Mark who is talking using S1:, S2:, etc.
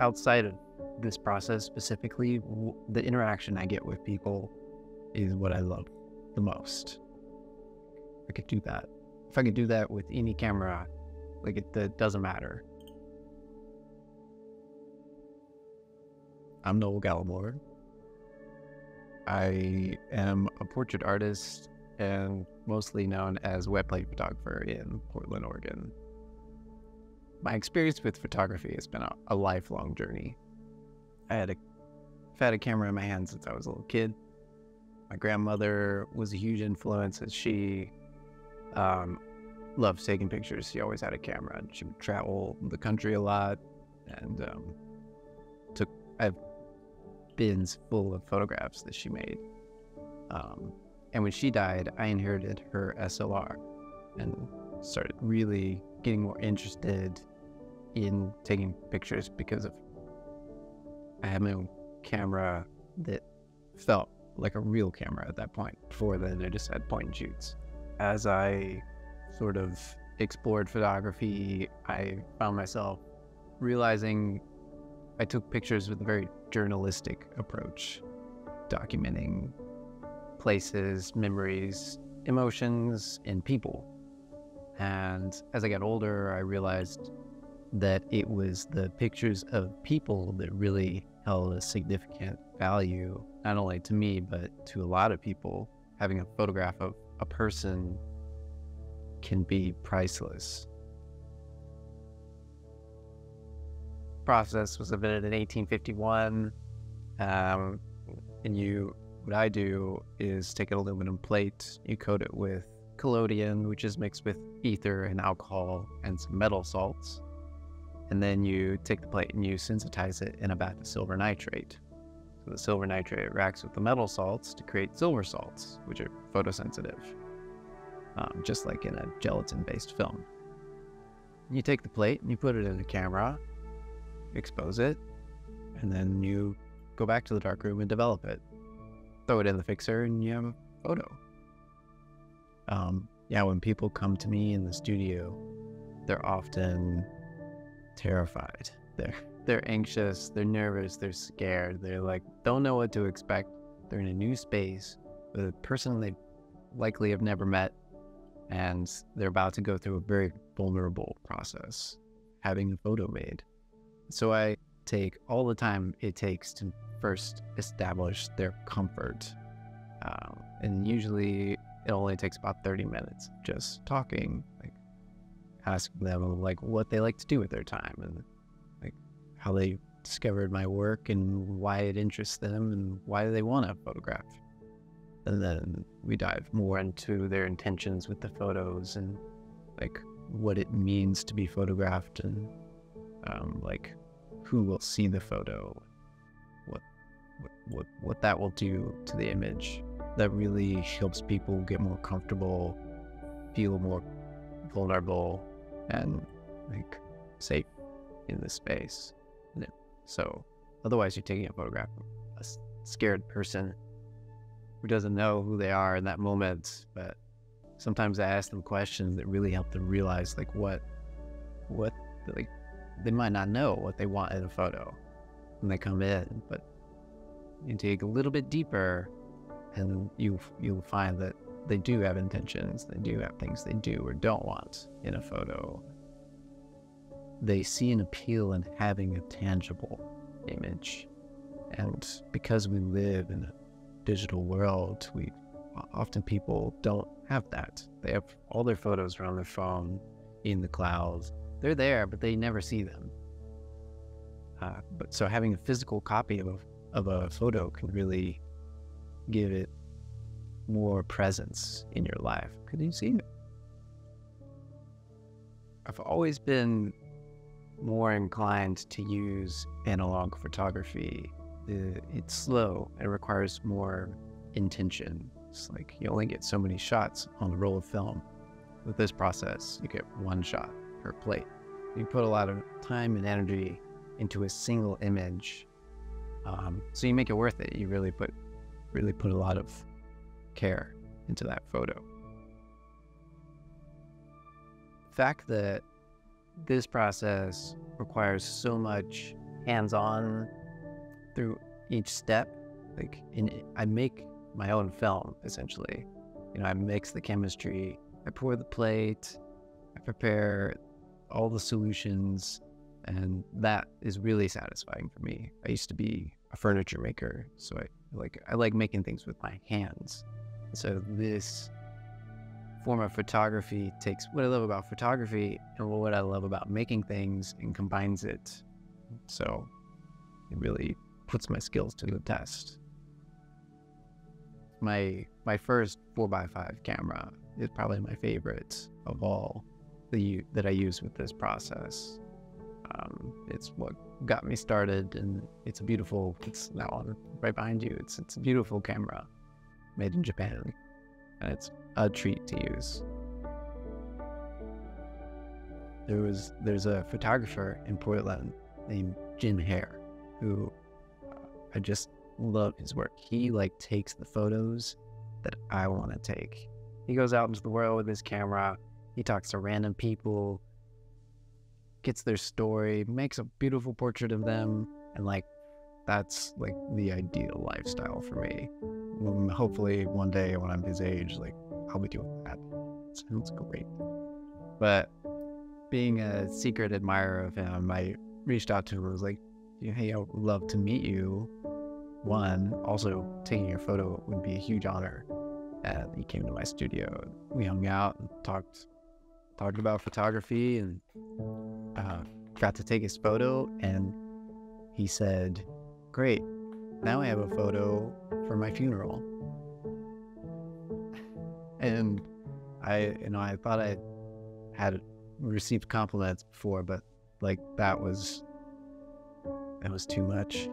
S1: outside of this process specifically, the interaction I get with people is what I love the most. I could do that. If I could do that with any camera, like it, it doesn't matter. I'm Noyel Gallimore. I am a portrait artist and mostly known as wet plate photographer in Portland, Oregon. My experience with photography has been a, a lifelong journey. I had a I've had a camera in my hand since I was a little kid. My grandmother was a huge influence as she um, loved taking pictures. She always had a camera. And she would travel the country a lot and um, took I have bins full of photographs that she made. Um, and when she died, I inherited her SLR and started really getting more interested in taking pictures because of I had my own camera that felt like a real camera at that point. Before then, I just had point and shoots. As I sort of explored photography, I found myself realizing I took pictures with a very journalistic approach, documenting places, memories, emotions, and people. And as I got older, I realized that it was the pictures of people that really held a significant value, not only to me, but to a lot of people. Having a photograph of a person can be priceless. Process was invented in 1851. Um, and you, what I do is take an aluminum plate, you coat it with collodion, which is mixed with ether and alcohol and some metal salts. And then you take the plate and you sensitize it in a bath of silver nitrate. So the silver nitrate reacts with the metal salts to create silver salts, which are photosensitive, um, just like in a gelatin based film. You take the plate and you put it in a camera, expose it, and then you go back to the darkroom and develop it. Throw it in the fixer and you have a photo. Um, yeah, when people come to me in the studio, they're often terrified. They're they're anxious, they're nervous, they're scared. They're like don't know what to expect. They're in a new space with a person they likely have never met and they're about to go through a very vulnerable process having a photo made. So I take all the time it takes to first establish their comfort. Um, and usually it only takes about 30 minutes just talking, ask them like what they like to do with their time and like how they discovered my work and why it interests them and why they want to photograph. And then we dive more into their intentions with the photos and like what it means to be photographed and um, like who will see the photo, what, what what what that will do to the image. That really helps people get more comfortable, feel more vulnerable, and mm-hmm. like safe in the space. So otherwise, you're taking a photograph of a scared person who doesn't know who they are in that moment. But sometimes I ask them questions that really help them realize like what, what like they might not know what they want in a photo when they come in, but you dig a little bit deeper, and you you'll find that they do have intentions, they do have things they do or don't want in a photo. They see an appeal in having a tangible image. And because we live in a digital world, we often people don't have that. They have all their photos are on their phone, in the clouds. They're there, but they never see them. Uh, but so having a physical copy of a, of a photo can really give it more presence in your life because you see it. I've always been more inclined to use analog photography. It's slow. It requires more intention. It's like you only get so many shots on a roll of film. With this process, you get one shot per plate. You put a lot of time and energy into a single image, um, so you make it worth it. You really put, really put a lot of care into that photo. The fact that this process requires so much hands on through each step. Like, in, I make my own film essentially. You know, I mix the chemistry, I pour the plate, I prepare all the solutions, and that is really satisfying for me. I used to be a furniture maker, so I like I like making things with my hands. So this form of photography takes what I love about photography and what I love about making things and combines it. So it really puts my skills to the test. My my first 4x5 camera is probably my favorite of all the that I use with this process. Um, it's what got me started, and it's a beautiful. It's that one right behind you. It's it's a beautiful camera, made in Japan, and it's a treat to use. There was there's a photographer in Portland named Jim Hare, who uh, I just love his work. He like takes the photos that I want to take. He goes out into the world with his camera. He talks to random people, gets their story, makes a beautiful portrait of them, and like that's like the ideal lifestyle for me. Hopefully, one day when I'm his age, like I'll be doing that. Sounds great. But being a secret admirer of him, I reached out to him and was like, "Hey, I would love to meet you." One, also taking your photo would be a huge honor. And he came to my studio. We hung out and talked talked about photography and uh, got to take his photo. And he said, Great, now I have a photo for my funeral. And I, you know, I thought I had received compliments before, but like that was, that was too much.